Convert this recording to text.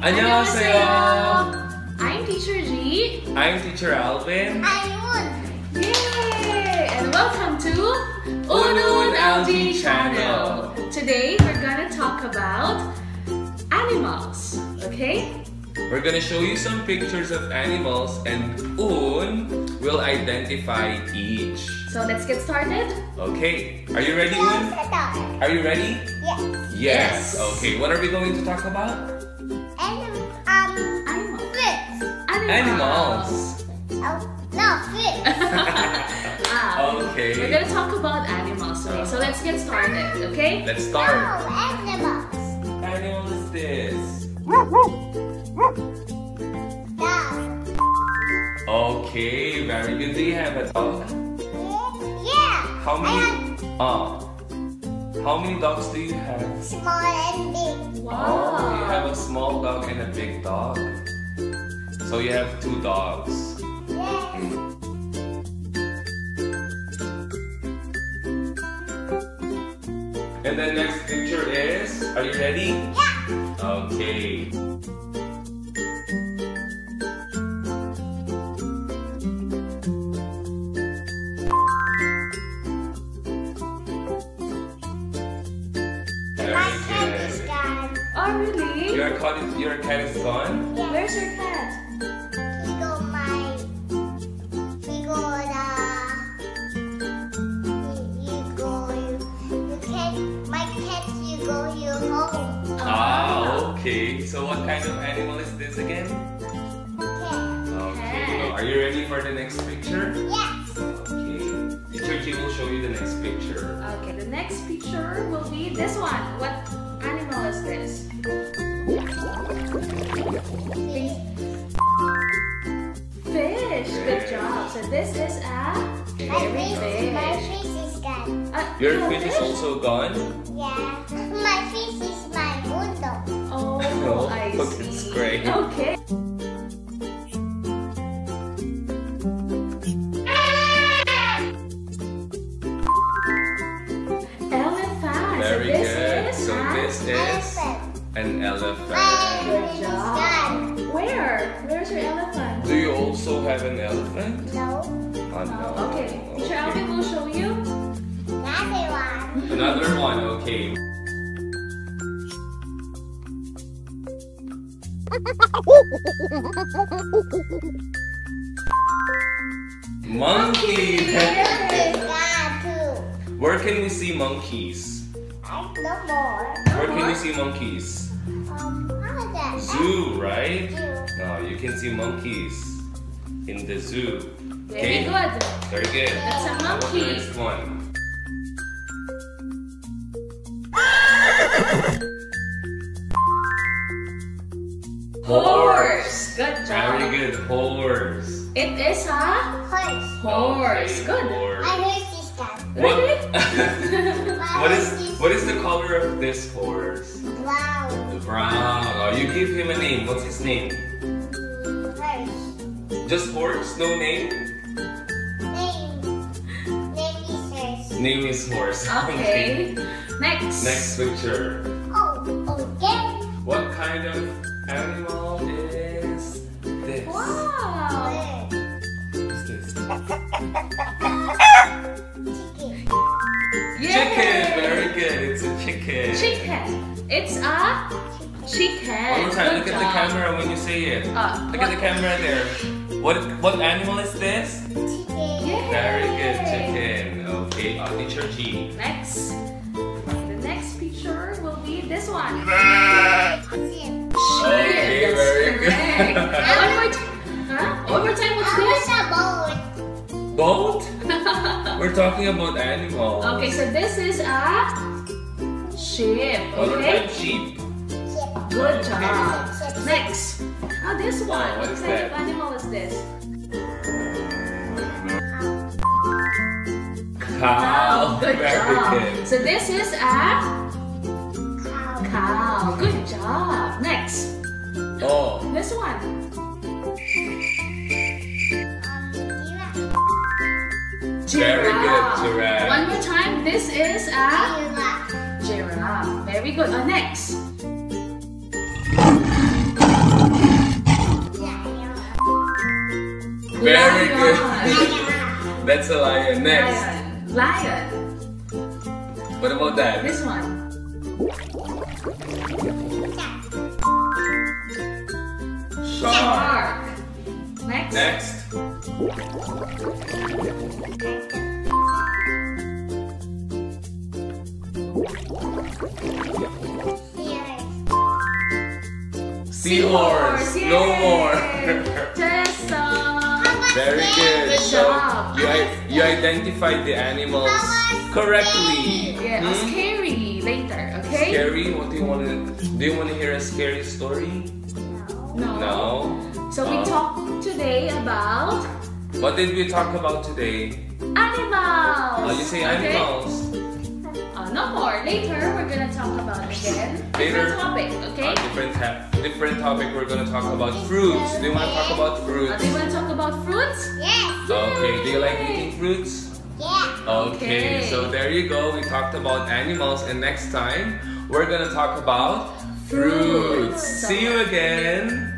안녕하세요. I'm Teacher G. I'm Teacher Alvin. Yay! And welcome to Unun LG LG channel. channel. Today we're gonna talk about animals. Okay? We're gonna show you some pictures of animals and Un will identify each. So let's get started. Okay, are you ready, Un? Are you ready? Yes. Yes. Okay, what are we going to talk about? Animals. Animals. Ah, Okay. We're gonna talk about animals today. So let's get started. Okay? Let's start. No Animal is this? Okay, very good. Do you have a dog? Yeah. How many? Uh, how many dogs do you have? Small and big. Wow. Oh, you have a small dog and a big dog. So you have two dogs. Yeah. And the next picture is, are you ready? Okay. Very good. Oh, really? Your cat, your cat is gone? Where's your cat? Ah, okay. So what kind of animal is this again? Cat. Okay. Are you ready for the next picture? Yes. Okay. Teacher G will show you the next picture. Okay, the next picture will be this one. What animal is this? Fish. Good job. So this is a very fish. Your no fish is also gone? Yeah. My fish is my window. Oh, No, I look, see. it's great. Okay. Elephant. Very so good. Is So a- this is Elephant. an elephant. Good job. Where? Where's your elephant? Do you also have an elephant? No, Oh, no. Okay, Teacher Alvin will show you. Another one. Okay. Monkey! Got. Where can we see monkeys? No more. Where can we see monkeys? Um, how is that? Zoo, right? Zoo. No, you can see monkeys in the zoo. Very good. Very good. That's a How about the monkey. next one? Horse. Good job. Very good. Horse. It is a Horse. horse. Okay, Good. horse. I heard this guy. What? Really? what is what is the color of this horse? Brown. Brown. Oh, you give him a name. What's his name? Horse. Just horse, no name. Name. Name is horse. Name is horse. Okay. Next. Next picture. It's a chicken. One more time. Good Look at the camera when you say it. Uh, Look at the camera there. What what animal is this? Chicken. Yay. Very good, chicken. Okay, uh, teacher G. Next. The next picture will be this one. Chicken. Okay, That's very good. correct. One more time. Huh? One more time. What's this? want boat. Boat? We're talking about animals. okay, so this is a sheep. Okay. time, sheep. Good job. Next. Oh, this one. what What is kind that? of animal is this? Cow. Good Very job. good. So this is a Cow. cow. Good job. Next. Oh, This one. Giraffe. Very good, giraffe. One more time. This is a Very good. Uh, next. Very Lion. good. That's a lion. Next. Lion. Lion. What about that? This one. Shark. Shark. Next. Next. Seahorse. Yay. No more. Tessa. Very good. Good So you you identified the animals correctly. Yeah, Hmm? scary later, okay? Scary? What do you want to? Do you want to hear a scary story? No. No. So we Oh. talked today about What did we talk about today? animals. Oh, you say okay? animals. No more. Later, we're gonna talk about again. Later. Different topic, okay? Uh, different ta- different topic. We're gonna talk about fruits. Do you want to talk about Uh, fruits? do you want to talk about fruits? Yes. Okay. Do you like eating fruits? Okay, Okay. so there you go. We talked about animals, and next time we're gonna talk about fruits. Fruits. See you again.